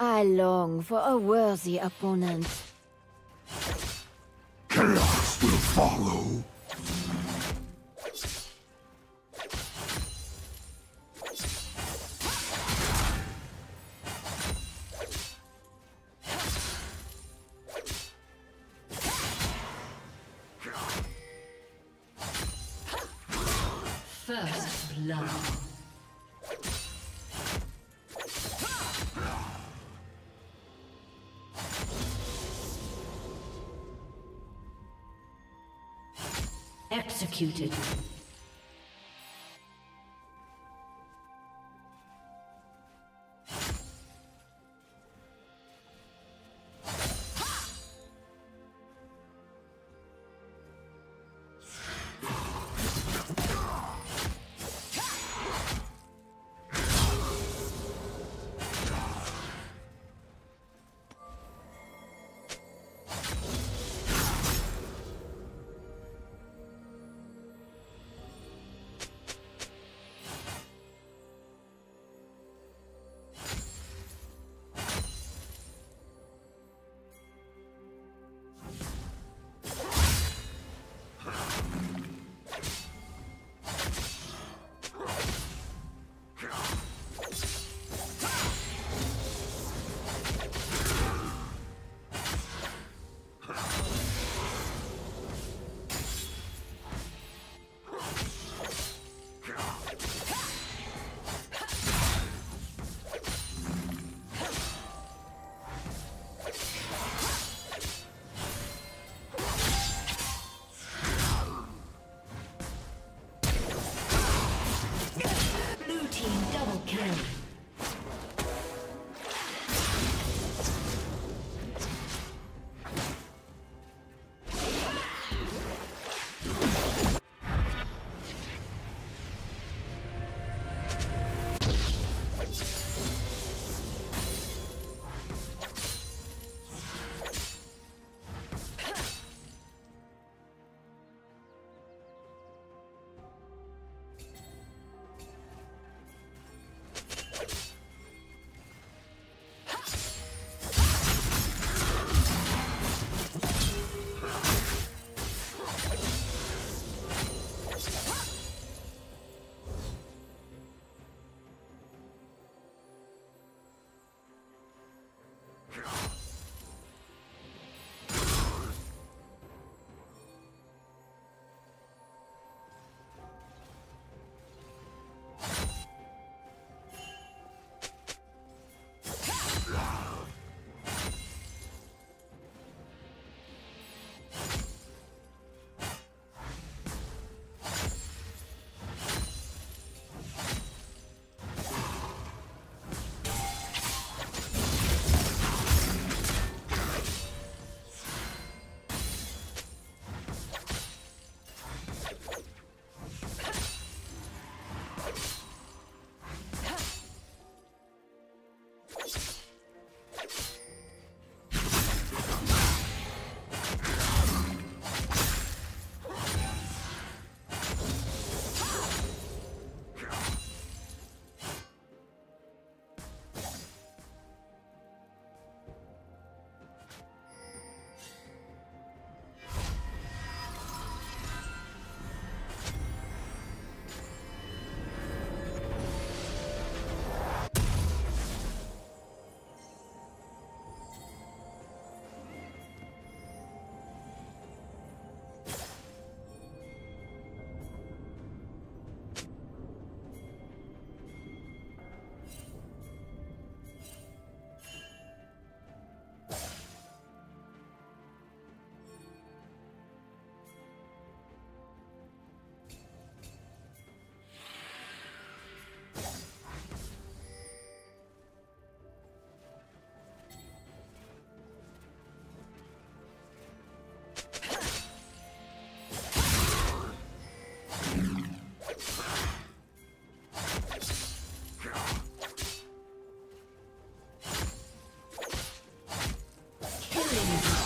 I long for a worthy opponent. Chaos will follow.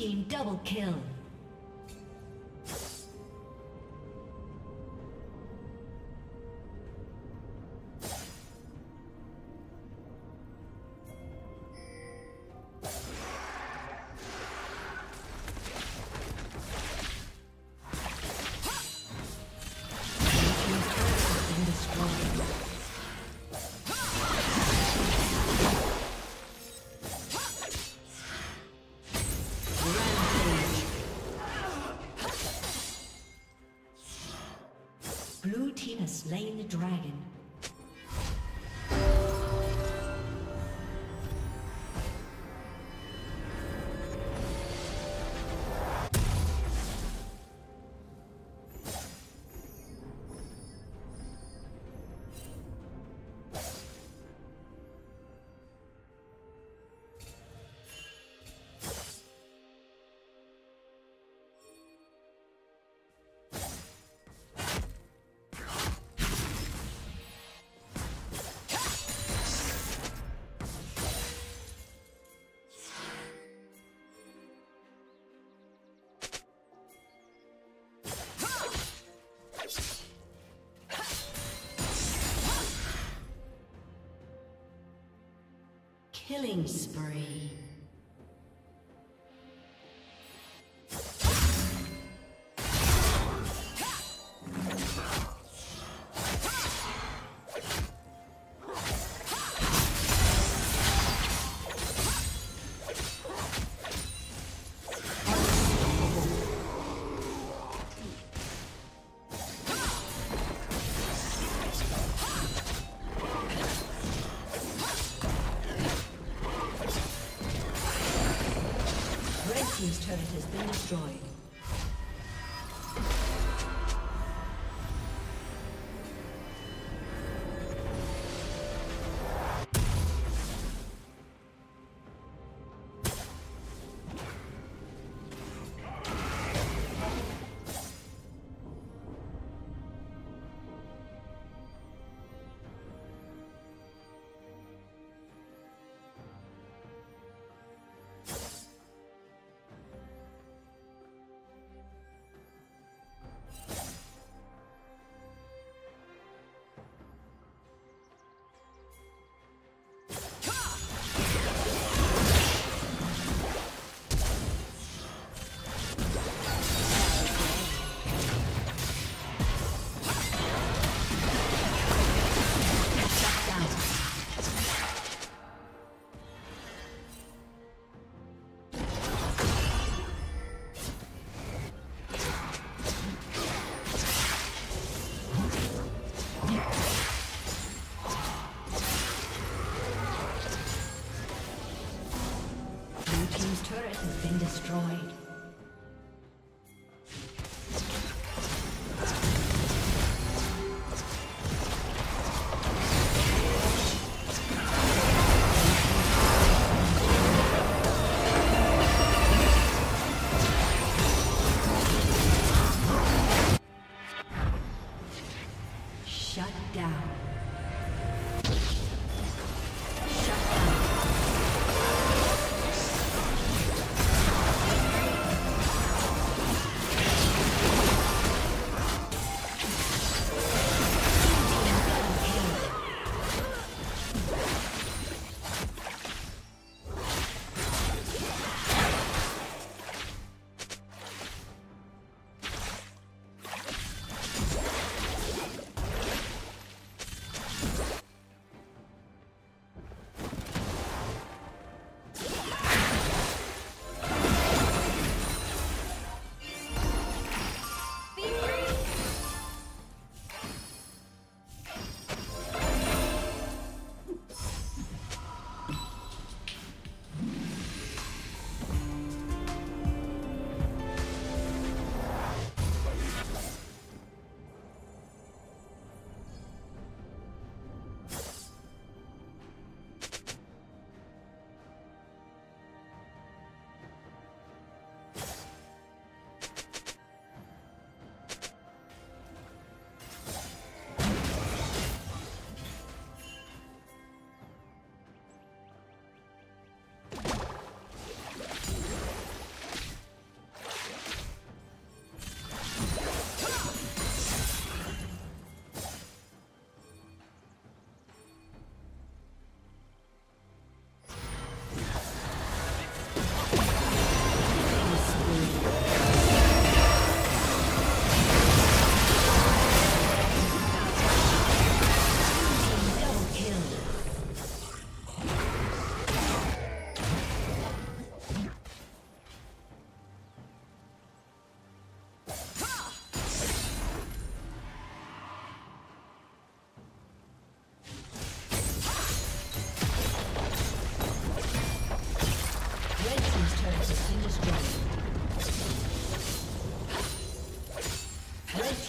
Team double kill. Slain the dragon. Killing spree. Destroyed. Shut down.